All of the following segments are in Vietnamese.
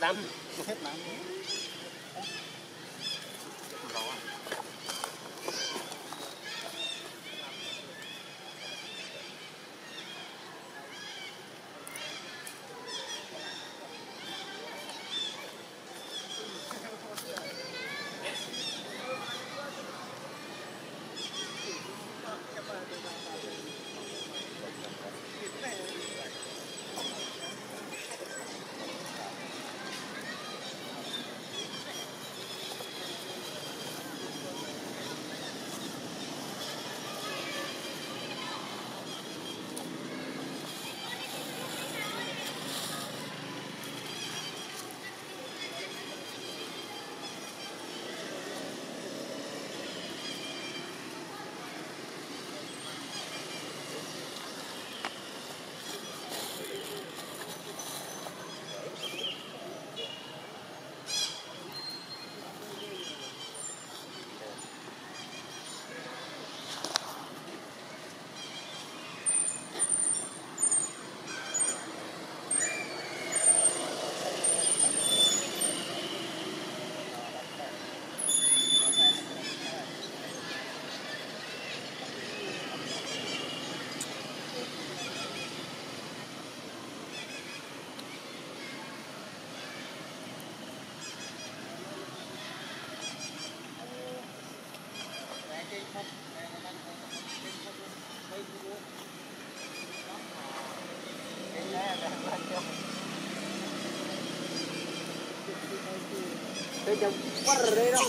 Đắm. Hết đắm. Tôi chồng quá rồi đây đâu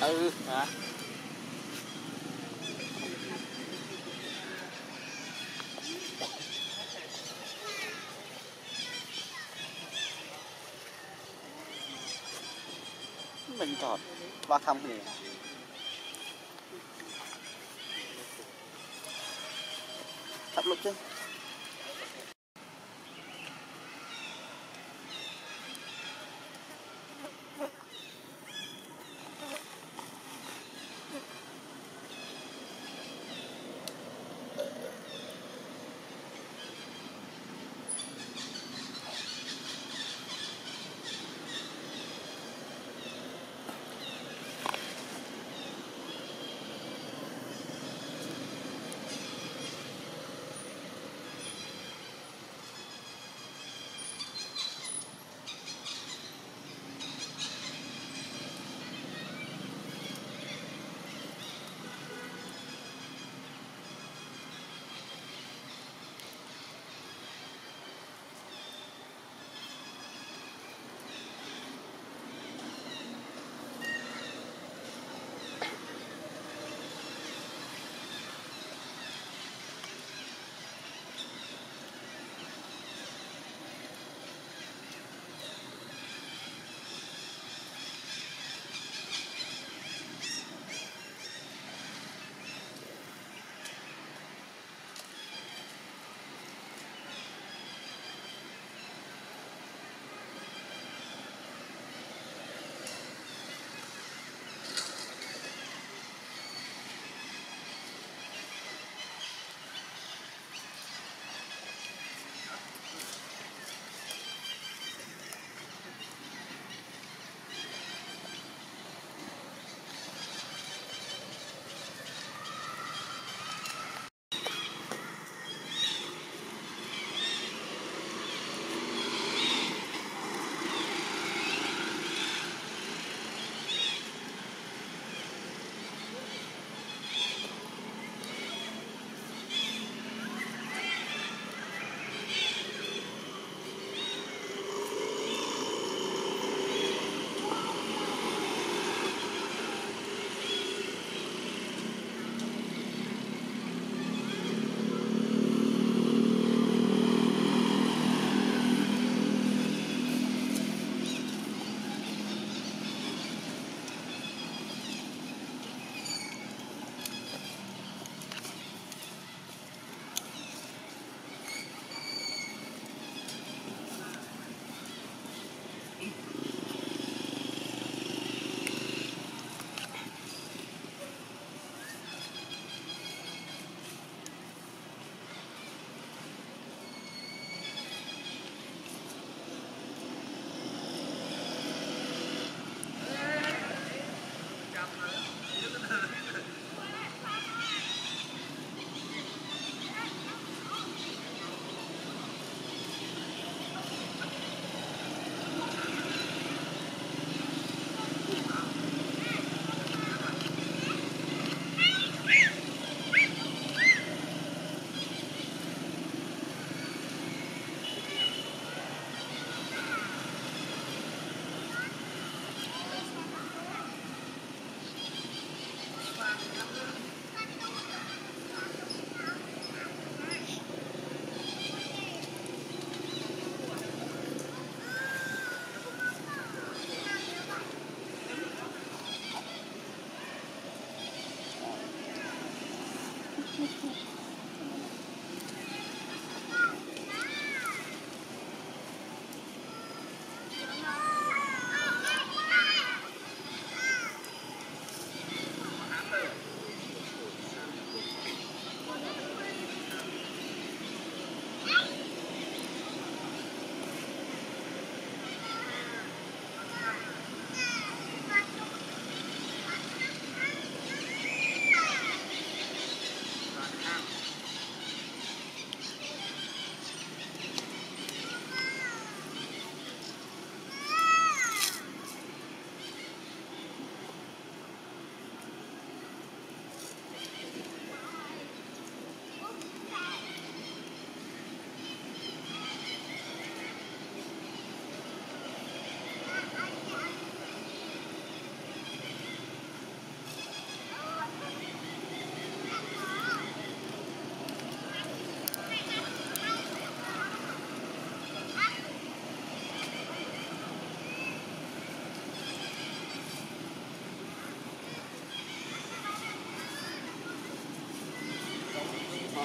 Ừ, hả? Mình chọn và thăm gì? Thắp lúc chứ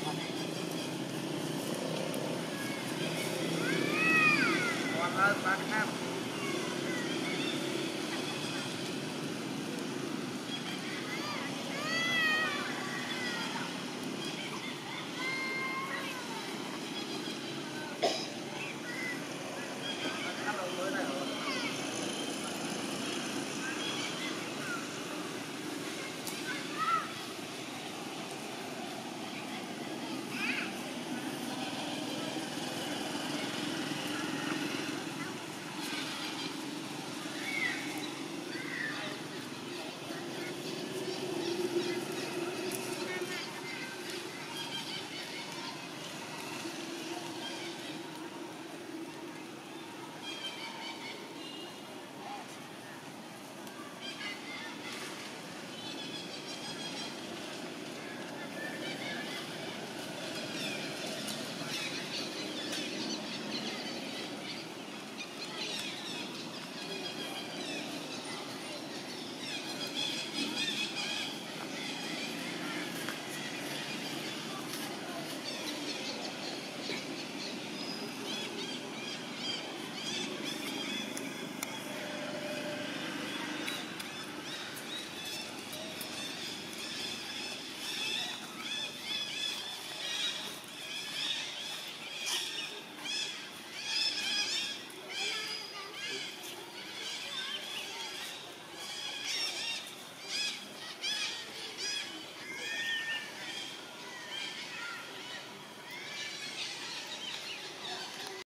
Gracias.